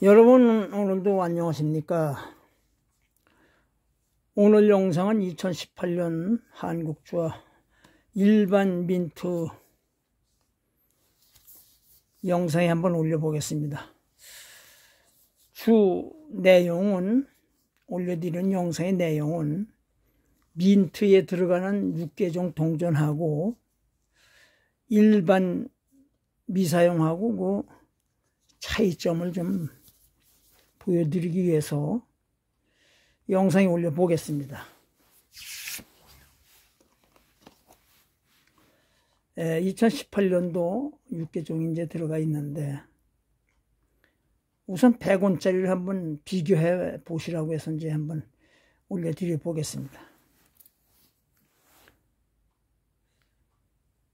여러분 오늘도 안녕하십니까? 오늘 영상은 2018년 한국주와 일반 민트 영상에 한번 올려보겠습니다. 주 내용은 올려드리는 영상의 내용은 민트에 들어가는 6개종 동전하고 일반 미사용하고 그 차이점을 좀 보여드리기 위해서 영상에 올려보겠습니다. 2018년도 6개종이 이제 들어가 있는데 우선 100원짜리를 한번 비교해 보시라고 해서 이제 한번 올려드려 보겠습니다.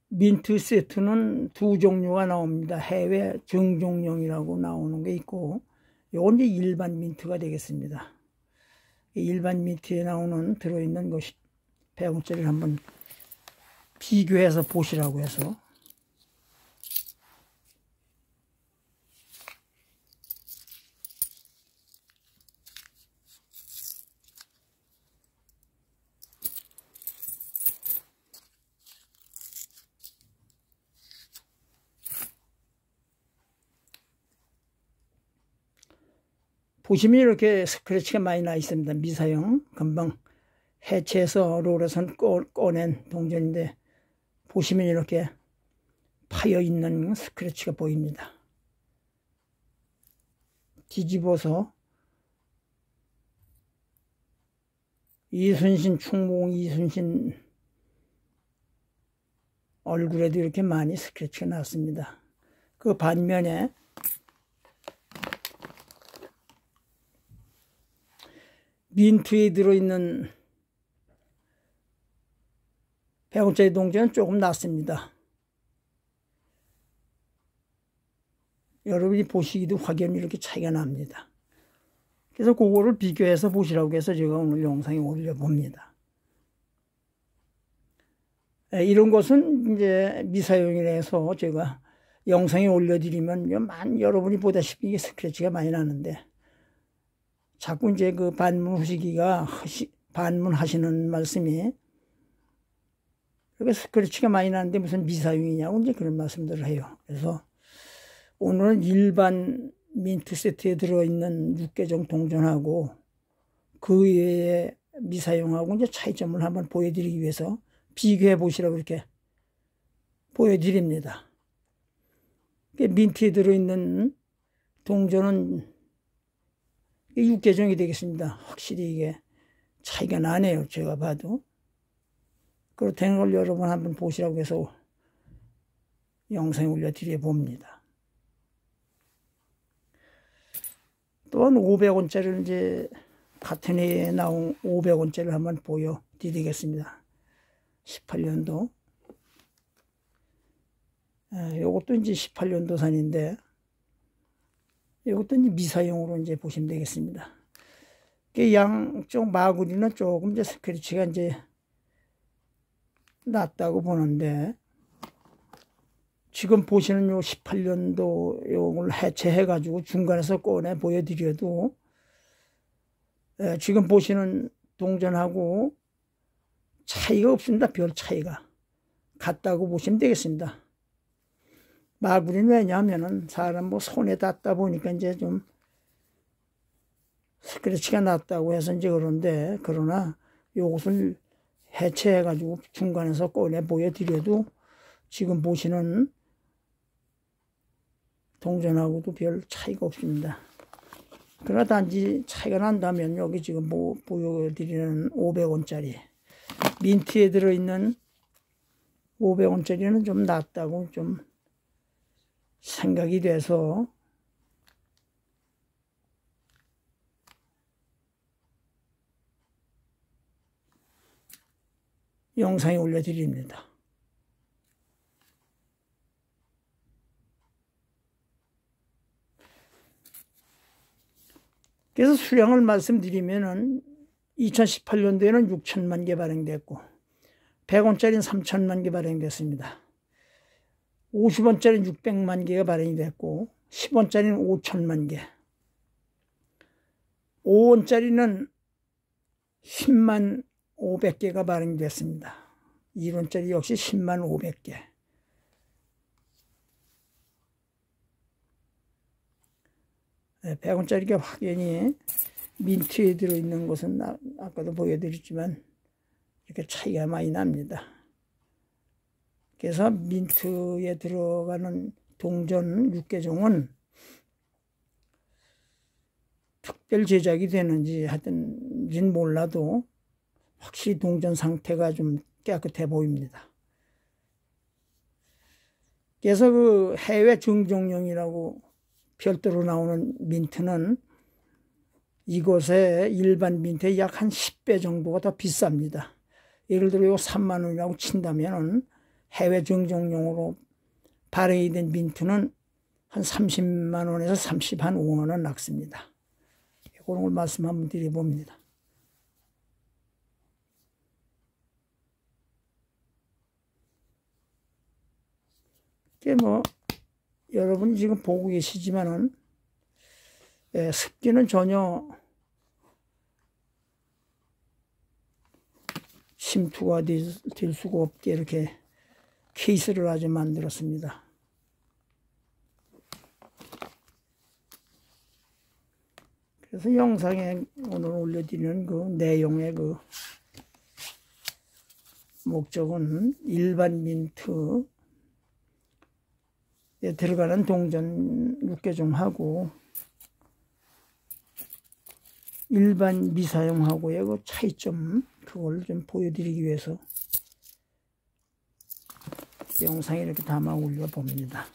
민트 세트는 두 종류가 나옵니다. 해외 정종용이라고 나오는 게 있고 요건 이제 일반 민트가 되겠습니다. 일반 민트에 나오는 들어있는 것이 100원짜리를 한번 비교해서 보시라고 해서 보시면 이렇게 스크래치가 많이 나 있습니다. 미사용 금방 해체해서 롤에선 꺼낸 동전인데 보시면 이렇게 파여 있는 스크래치가 보입니다. 뒤집어서 이순신 충무공 이순신 얼굴에도 이렇게 많이 스크래치가 났습니다. 그 반면에 민트에 들어있는 100원짜리 동전은 조금 낫습니다. 여러분이 보시기도 확연히 이렇게 차이가 납니다. 그래서 그거를 비교해서 보시라고 해서 제가 오늘 영상에 올려봅니다. 이런 것은 이제 미사용이라서 제가 영상에 올려드리면 만 여러분이 보다시피 스크래치가 많이 나는데 자꾸 이제 그 반문하시기가 반문하시는 말씀이 그렇게 스크래치가 많이 나는데 무슨 미사용이냐고 이제 그런 말씀들을 해요. 그래서 오늘은 일반 민트 세트에 들어있는 육개종 동전하고 그 외에 미사용하고 이제 차이점을 한번 보여드리기 위해서 비교해 보시라고 이렇게 보여드립니다. 민트에 들어있는 동전은 육개종이 되겠습니다. 확실히 이게 차이가 나네요. 제가 봐도. 그렇다는 걸 여러분 한번 보시라고 해서 영상에 올려드려 봅니다. 또한 500원짜리를 이제 같은 해에 나온 500원짜리를 한번 보여드리겠습니다. 18년도. 이것도 이제 18년도 산인데 이것도 이제 미사용으로 이제 보시면 되겠습니다. 양쪽 마구리는 조금 이제 스크래치가 이제 낮다고 보는데 지금 보시는 요 18년도 요걸 해체해 가지고 중간에서 꺼내 보여드려도 예, 지금 보시는 동전하고 차이가 없습니다. 별 차이가 같다고 보시면 되겠습니다. 마구리는 왜냐하면은 사람 뭐 손에 닿다 보니까 이제 좀 스크래치가 났다고 해서 이제 그런데 그러나 요것을 해체해가지고 중간에서 꺼내 보여드려도 지금 보시는 동전하고도 별 차이가 없습니다. 그러나 단지 차이가 난다면 여기 지금 뭐 보여드리는 500원짜리 민트에 들어있는 500원짜리는 좀 낫다고 좀 생각이 돼서 영상에 올려드립니다. 그래서 수량을 말씀드리면은 2018년도에는 6천만 개 발행됐고 100원짜리는 3천만 개 발행됐습니다. 50원짜리는 600만 개가 발행이 됐고 10원짜리는 5천만 개 5원짜리는 10만 500개가 발행됐습니다. 1원짜리 역시 10만 500개. 100원짜리가 확연히 민트에 들어있는 것은 아까도 보여드렸지만 이렇게 차이가 많이 납니다. 그래서 민트에 들어가는 동전 6개종은 특별 제작이 되는지 하여튼진 몰라도 확실히 동전 상태가 좀 깨끗해 보입니다. 그래서 그 해외 증종용이라고 별도로 나오는 민트는 이곳의 일반 민트의 약 한 10배 정도가 더 비쌉니다. 예를 들어 요 3만 원이라고 친다면 해외 증종용으로 발행이 된 민트는 한 30만 원에서 35만 원 낙습니다. 그런 걸 말씀 한번 드려봅니다. 뭐 여러분이 지금 보고 계시지만은 예, 습기는 전혀 침투가 될, 될 수가 없게 이렇게 케이스를 아주 만들었습니다. 그래서 영상에 오늘 올려드리는 그 내용의 그 목적은 일반 민트에 들어가는 동전 6개종하고 일반 미사용하고의 그 차이점 그걸 좀 보여드리기 위해서 영상에 이렇게 담아 올려 봅니다.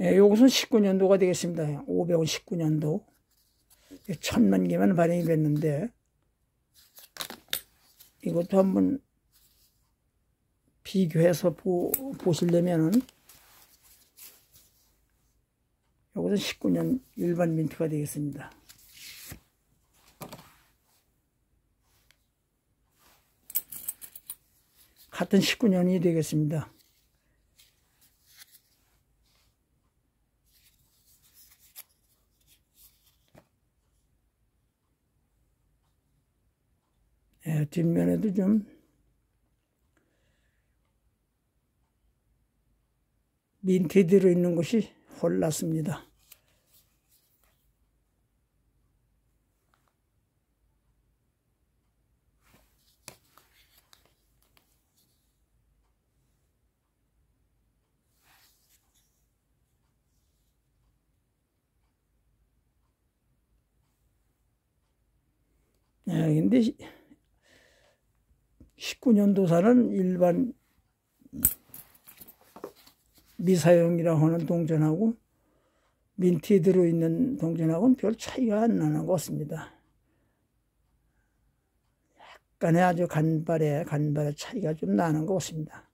예, 이것은 19년도가 되겠습니다. 500원 19년도. 천만 개만 발행이 됐는데, 이것도 한번 비교해서 보, 보시려면은, 이것은 19년 일반 민트가 되겠습니다. 같은 19년이 되겠습니다. 예, 뒷면에도 좀 민트 들어있는 것이 홀랐습니다. 네, 근데 19년도사는 일반 미사용이라고 하는 동전하고 민트에 들어있는 동전하고는 별 차이가 안 나는 것 같습니다. 약간의 아주 간발의 간발의 차이가 좀 나는 것 같습니다.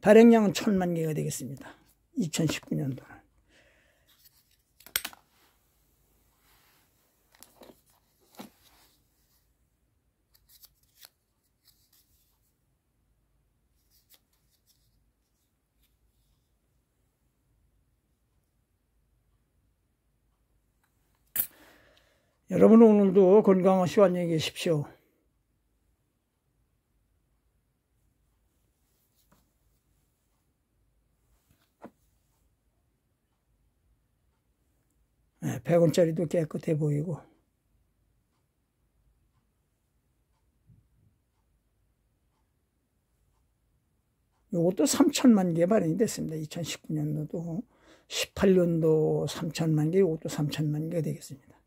발행량은 천만 개가 되겠습니다. 2019년도는. 여러분 오늘도 건강하시고 안녕히 계십시오. 네, 100원짜리도 깨끗해 보이고 이것도 3천만 개 발행이 됐습니다. 2019년도도 18년도 3천만 개, 이것도 3천만 개가 되겠습니다.